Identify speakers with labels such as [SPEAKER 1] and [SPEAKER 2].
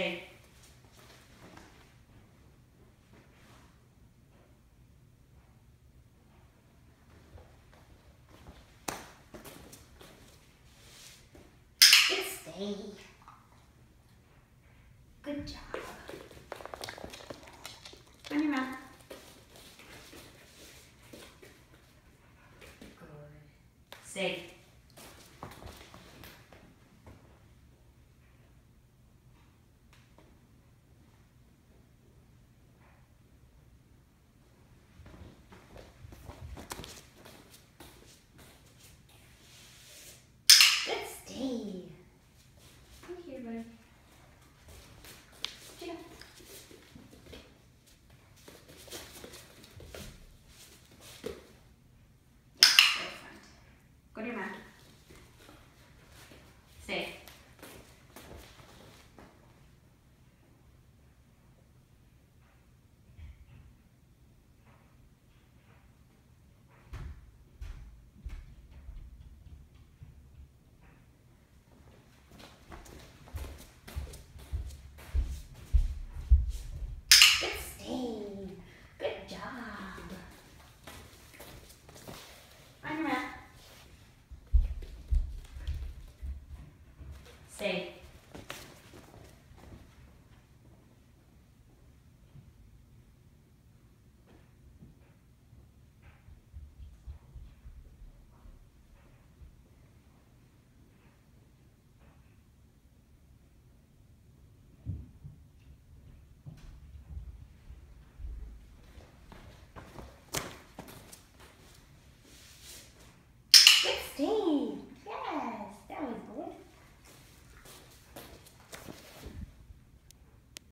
[SPEAKER 1] Stay. Good stay. Good job. On your mouth. Good. Stay. 干嘛？say